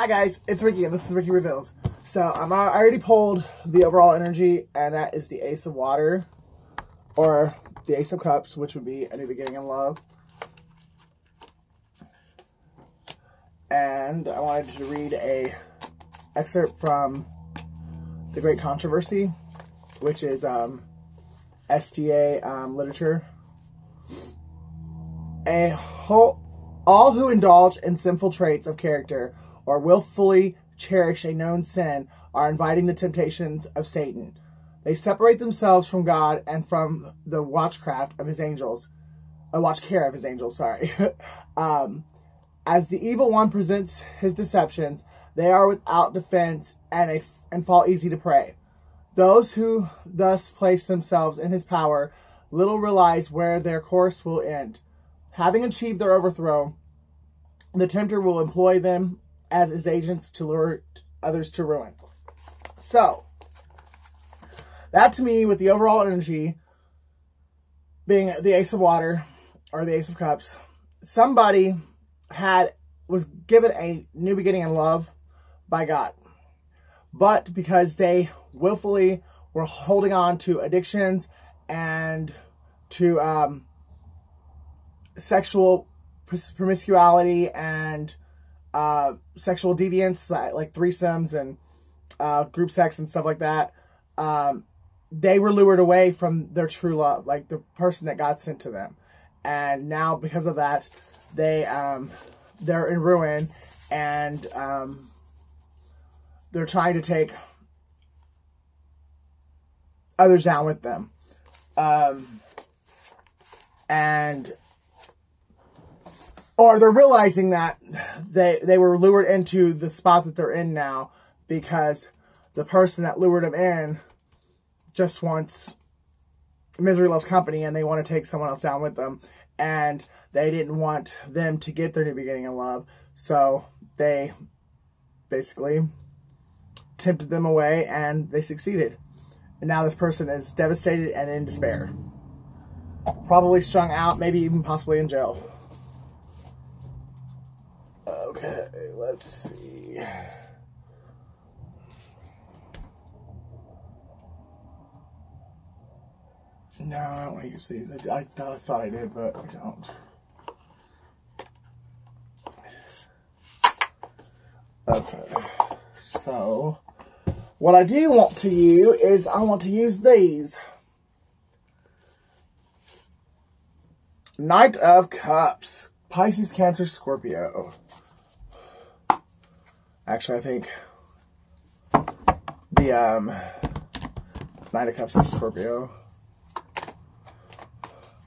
Hi guys, it's Ricky and this is Ricky Reveals. So um, I already pulled the overall energy and that is the Ace of Water or the Ace of Cups, which would be a new beginning in love. And I wanted to read a excerpt from The Great Controversy, which is um, SDA um, literature. A whole, all who indulge in sinful traits of character or willfully cherish a known sin are inviting the temptations of Satan. They separate themselves from God and from the watchcraft of his angels. Uh, watch care of his angels, sorry. um, as the evil one presents his deceptions, they are without defense and, a, and fall easy to prey. Those who thus place themselves in his power little realize where their course will end. Having achieved their overthrow, the tempter will employ them as his agents to lure others to ruin. So, that to me, with the overall energy being the Ace of Water or the Ace of Cups, somebody had was given a new beginning in love by God. But because they willfully were holding on to addictions and to um, sexual promiscuity and uh, sexual deviance, like threesomes and uh, group sex and stuff like that, um, they were lured away from their true love, like the person that God sent to them. And now, because of that, they um, they're in ruin, and um, they're trying to take others down with them. Um, and or they're realizing that they they were lured into the spot that they're in now because the person that lured them in just wants misery loves company and they want to take someone else down with them. And they didn't want them to get their new beginning in love. So they basically tempted them away and they succeeded. And now this person is devastated and in despair. Probably strung out maybe even possibly in jail Okay, let's see. No, I don't want to use these. I, I, I thought I did, but I don't. Okay, so what I do want to use is I want to use these. Knight of Cups, Pisces, Cancer, Scorpio. Actually, I think the um, Knight of Cups is Scorpio.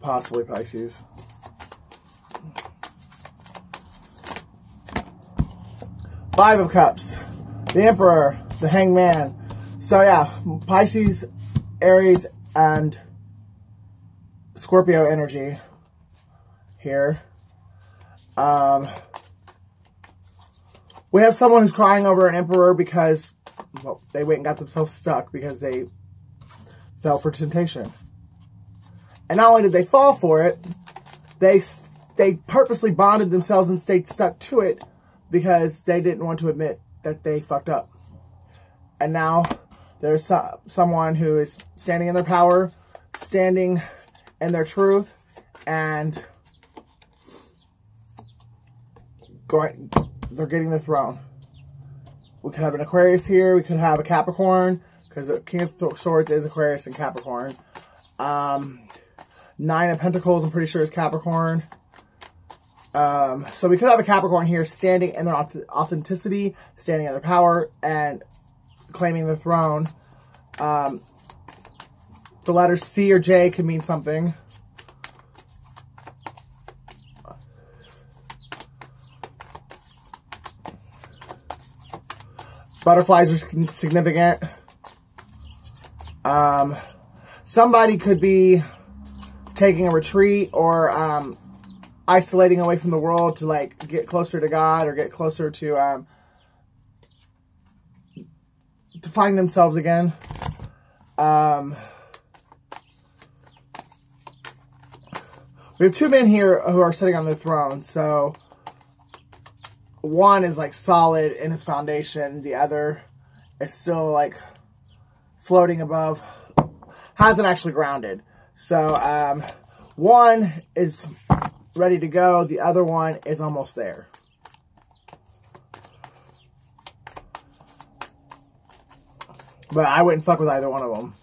Possibly Pisces. Five of Cups. The Emperor. The Hangman. So yeah, Pisces, Aries, and Scorpio energy here. Um, we have someone who's crying over an emperor because, well, they went and got themselves stuck because they fell for temptation. And not only did they fall for it, they they purposely bonded themselves and stayed stuck to it because they didn't want to admit that they fucked up. And now there's so, someone who is standing in their power, standing in their truth, and going they're getting the throne. We could have an Aquarius here. We could have a Capricorn because the King of Swords is Aquarius and Capricorn. Um, Nine of Pentacles, I'm pretty sure is Capricorn. Um, so we could have a Capricorn here standing in their authenticity, standing in their power, and claiming the throne. Um, the letters C or J could mean something. Butterflies are significant. Um, somebody could be taking a retreat or um, isolating away from the world to like get closer to God or get closer to um, to find themselves again. Um, we have two men here who are sitting on the throne, so one is like solid in its foundation, the other is still like floating above, hasn't actually grounded. So um, one is ready to go, the other one is almost there. But I wouldn't fuck with either one of them.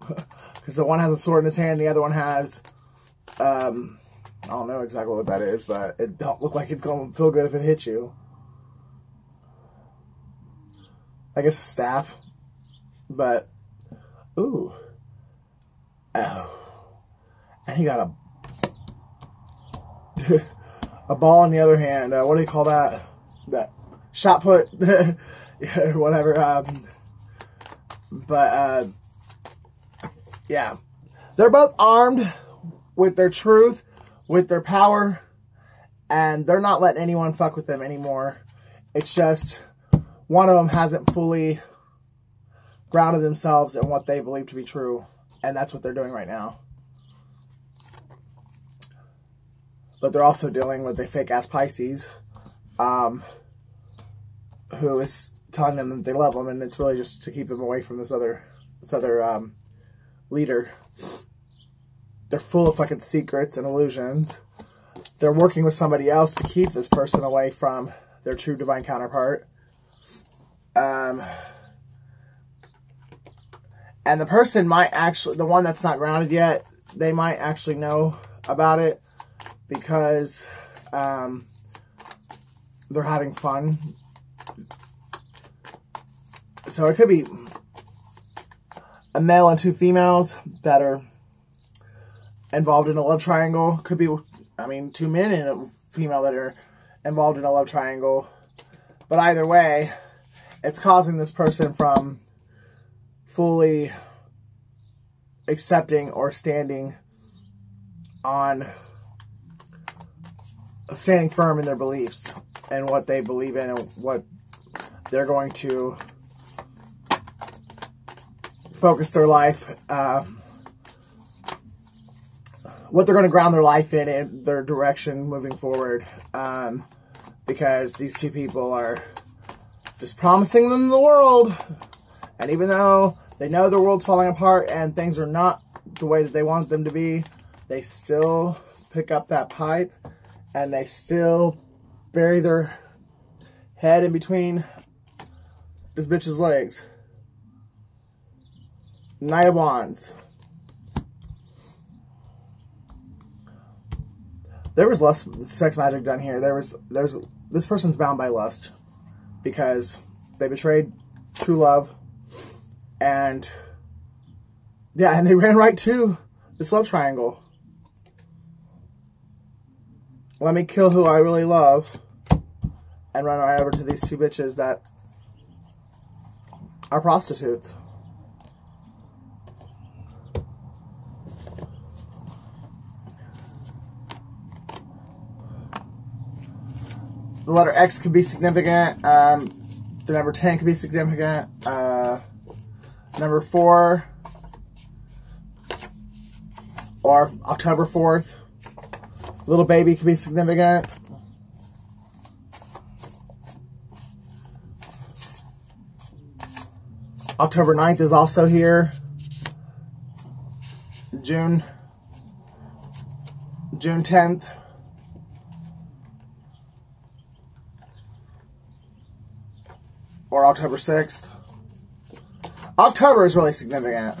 Because the one has a sword in his hand, the other one has, um, I don't know exactly what that is, but it don't look like it's going to feel good if it hits you. I guess a staff. But, ooh. Oh. And he got a, a ball in the other hand. Uh, what do you call that? That shot put, whatever. Um, but, uh, yeah. They're both armed with their truth, with their power, and they're not letting anyone fuck with them anymore. It's just one of them hasn't fully grounded themselves in what they believe to be true, and that's what they're doing right now. But they're also dealing with a fake ass Pisces, um, who is telling them that they love them, and it's really just to keep them away from this other this other um, leader. They're full of fucking secrets and illusions. They're working with somebody else to keep this person away from their true divine counterpart. Um, and the person might actually, the one that's not grounded yet, they might actually know about it because um, they're having fun so it could be a male and two females that are involved in a love triangle. Could be, I mean, two men and a female that are involved in a love triangle. But either way, it's causing this person from fully accepting or standing on standing firm in their beliefs and what they believe in and what they're going to focus their life, uh, what they're going to ground their life in and their direction moving forward. Um, because these two people are just promising them the world. And even though they know the world's falling apart and things are not the way that they want them to be, they still pick up that pipe and they still bury their head in between this bitch's legs. Knight of Wands. There was less sex magic done here. There was, there's, this person's bound by lust because they betrayed true love and yeah, and they ran right to this love triangle. Let me kill who I really love and run right over to these two bitches that are prostitutes. The letter X could be significant. Um, the number 10 could be significant. Uh, number 4 or October 4th. Little baby could be significant. October 9th is also here. June June 10th. October 6th. October is really significant.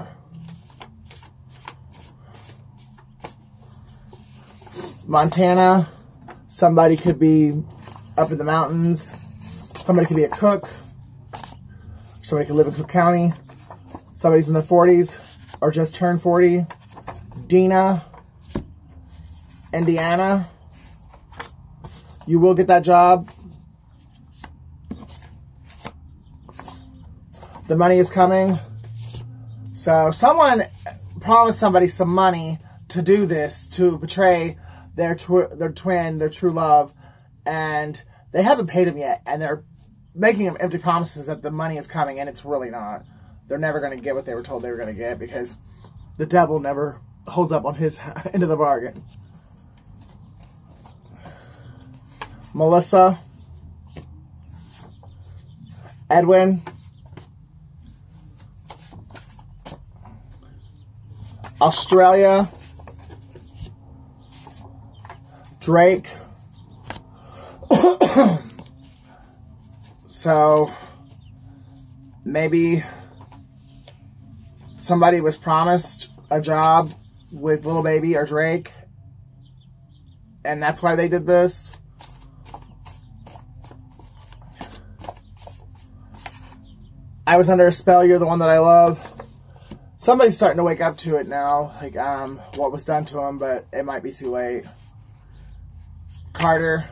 Montana, somebody could be up in the mountains. Somebody could be a cook. Somebody could live in Cook County. Somebody's in their 40s or just turned 40. Dina, Indiana. You will get that job. The money is coming. So someone promised somebody some money to do this, to betray their tw their twin, their true love, and they haven't paid him yet, and they're making him empty promises that the money is coming, and it's really not. They're never going to get what they were told they were going to get because the devil never holds up on his end of the bargain. Melissa, Edwin. Australia. Drake. so maybe somebody was promised a job with Little Baby or Drake, and that's why they did this. I was under a spell. You're the one that I love. Somebody's starting to wake up to it now, like um, what was done to him, but it might be too late. Carter,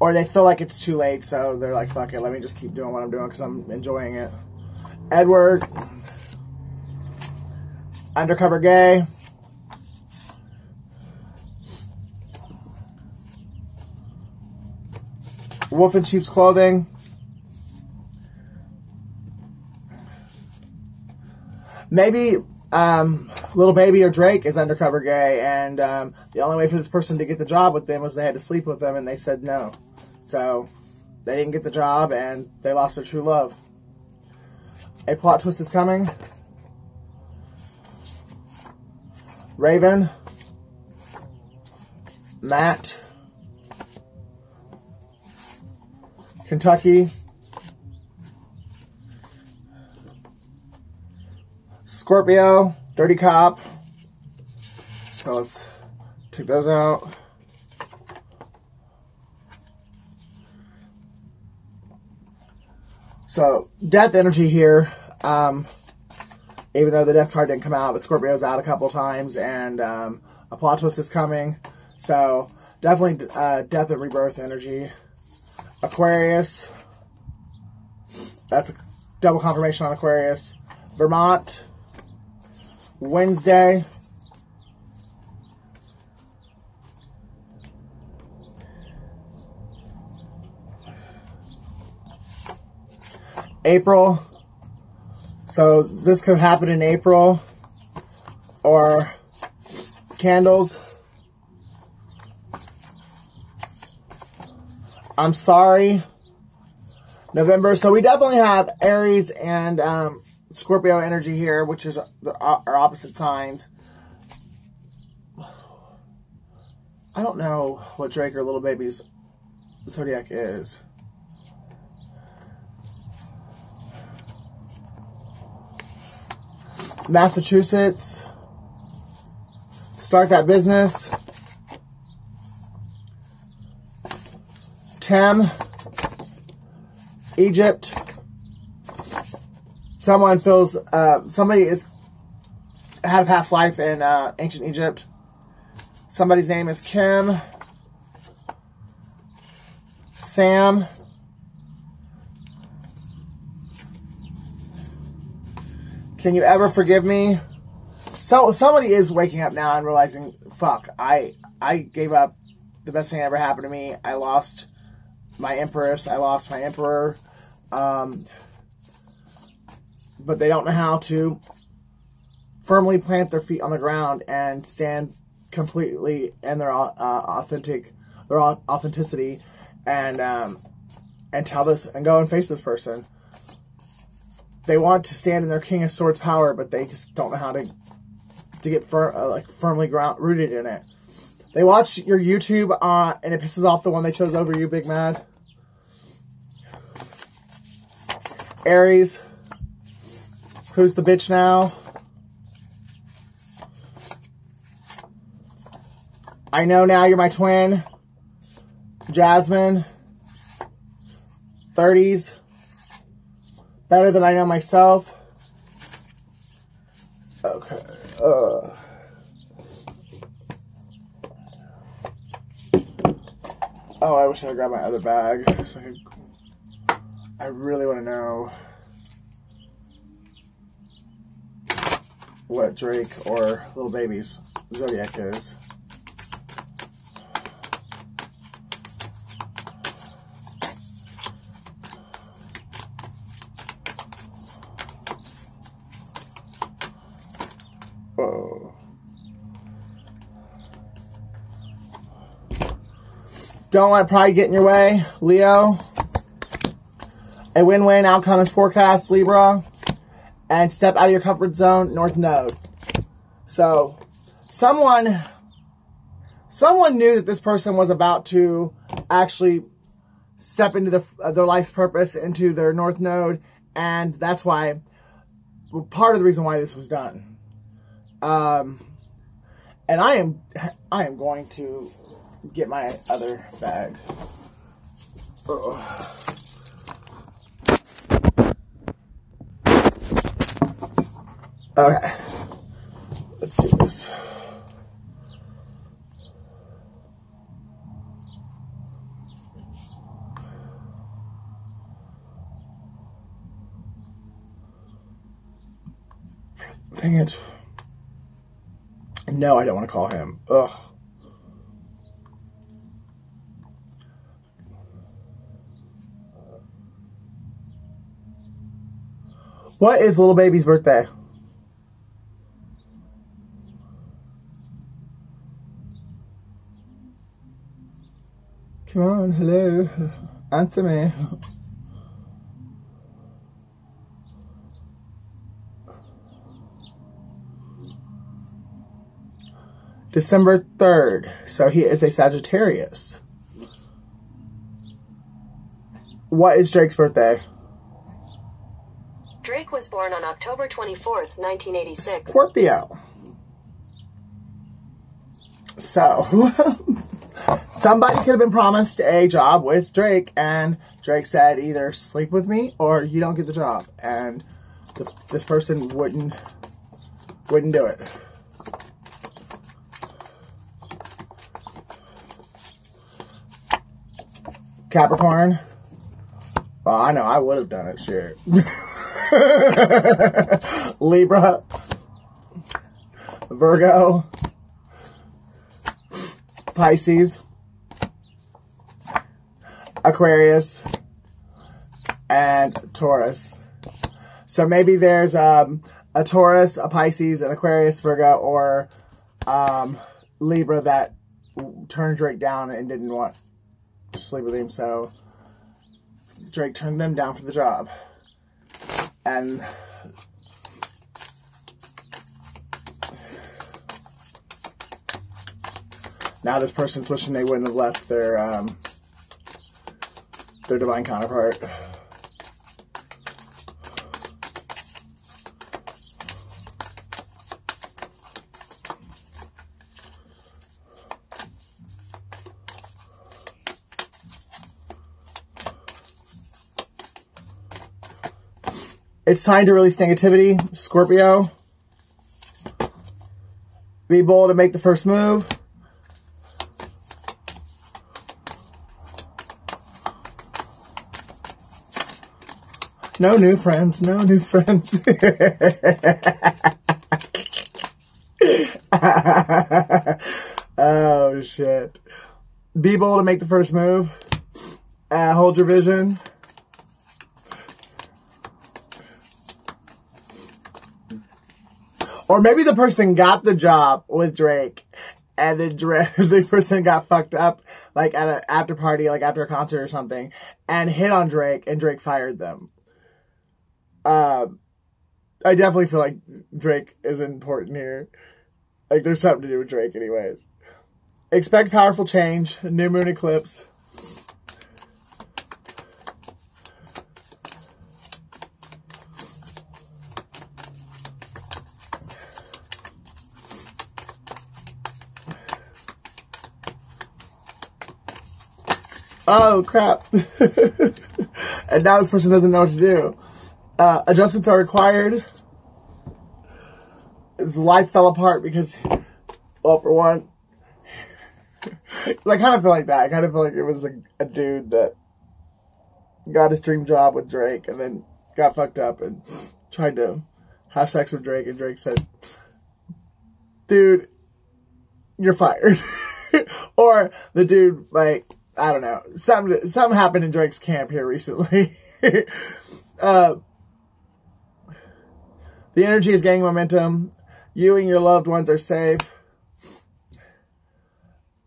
or they feel like it's too late, so they're like, "Fuck it, let me just keep doing what I'm doing because I'm enjoying it." Edward, undercover gay. Wolf in sheep's clothing. Maybe um, little baby or Drake is undercover gay, and um, the only way for this person to get the job with them was they had to sleep with them, and they said no. So they didn't get the job, and they lost their true love. A plot twist is coming. Raven, Matt, Kentucky, Scorpio, Dirty Cop. So let's take those out. So death energy here. Um, even though the death card didn't come out, but Scorpio's out a couple times, and um, a plot twist is coming. So definitely uh, death and rebirth energy. Aquarius. That's a double confirmation on Aquarius. Vermont. Wednesday. April. So this could happen in April. Or candles. I'm sorry. November. So we definitely have Aries and um, Scorpio energy here, which is our opposite signs. I don't know what Drake or Little Baby's zodiac is. Massachusetts. Start that business. Tem. Egypt someone feels uh, somebody is had a past life in uh, ancient Egypt. Somebody's name is Kim. Sam. Can you ever forgive me? So somebody is waking up now and realizing, fuck, I I gave up the best thing that ever happened to me. I lost my empress. I lost my emperor. Um, but they don't know how to firmly plant their feet on the ground and stand completely in their uh, authentic, their authenticity, and um, and tell this and go and face this person. They want to stand in their King of Swords power, but they just don't know how to to get fir- uh, like firmly ground rooted in it. They watch your YouTube uh, and it pisses off the one they chose over you, Big Mad. Aries. Who's the bitch now? I know now you're my twin. Jasmine. 30s. Better than I know myself. Okay. Uh. Oh, I wish I had grabbed my other bag. So I, could, I really want to know. What Drake or Little Baby's zodiac is. Whoa. Don't let pride get in your way, Leo. A win-win outcome is forecast, Libra. And step out of your comfort zone, North Node. So, someone, someone knew that this person was about to actually step into the, uh, their life's purpose, into their North Node, and that's why, well, part of the reason why this was done. Um, and I am, I am going to get my other bag. Okay. Let's do this. Dang it. No, I don't want to call him. Ugh. What is little baby's birthday? Come on, hello. Answer me. December 3rd. So he is a Sagittarius. What is Drake's birthday? Drake was born on October 24th, 1986. Scorpio. So, somebody could have been promised a job with Drake, and Drake said either sleep with me or you don't get the job. And this person wouldn't wouldn't do it. Capricorn. Oh, I know. I would have done it. Shit. Libra. Virgo. Pisces. Aquarius. And Taurus. So maybe there's um, a Taurus, a Pisces, an Aquarius, Virgo, or um, Libra that turned Drake down and didn't want to sleep with him, so Drake turned them down for the job. And now this person's wishing they wouldn't have left their um, their divine counterpart. It's time to release negativity, Scorpio. Be bold and make the first move. No new friends, no new friends. oh, shit. Be bold and make the first move. Uh, hold your vision. Or maybe the person got the job with Drake and then the person got fucked up like at an after party, like after a concert or something, and hit on Drake and Drake fired them. Um, I definitely feel like Drake is important here. Like there's something to do with Drake anyways. Expect powerful change, new moon eclipse. oh crap. and now this person doesn't know what to do. Uh, adjustments are required. His life fell apart because, well, for one, I kind of feel like that. I kind of feel like it was a, a dude that got his dream job with Drake and then got fucked up and tried to have sex with Drake and Drake said, dude, you're fired. or the dude, like, I don't know. Something something happened in Drake's camp here recently. uh, the energy is gaining momentum. You and your loved ones are safe.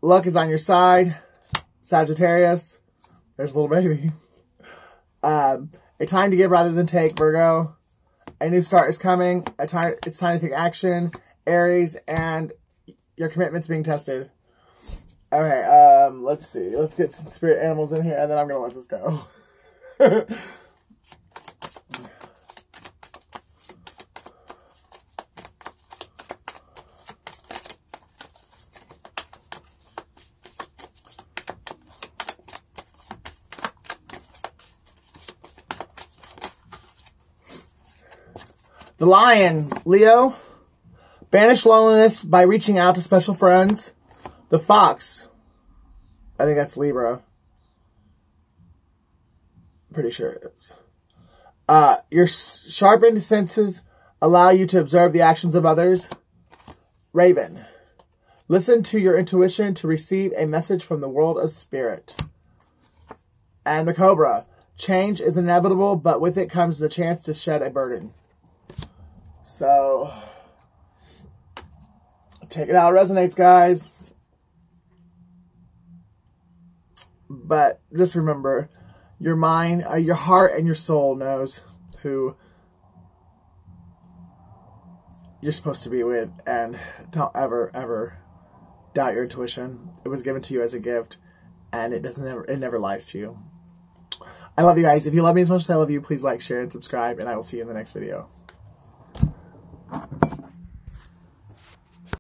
Luck is on your side. Sagittarius. There's a little baby. Um, A time to give rather than take, Virgo. A new start is coming. A time, it's time to take action, Aries, and your commitment's being tested. Okay, um, let's see. Let's get some spirit animals in here, and then I'm gonna let this go. The lion, Leo. Banish loneliness by reaching out to special friends. The fox. I think that's Libra. Pretty sure it is. Uh, your sharpened senses allow you to observe the actions of others. Raven. Listen to your intuition to receive a message from the world of spirit. And the Cobra. Change is inevitable, but with it comes the chance to shed a burden. So, take it out resonates, guys. But just remember, your mind, uh, your heart, and your soul knows who you're supposed to be with, and don't ever, ever doubt your intuition. It was given to you as a gift, and it doesn't ever, it never lies to you. I love you guys. If you love me as much as I love you, please like, share, and subscribe, and I will see you in the next video. Thank you.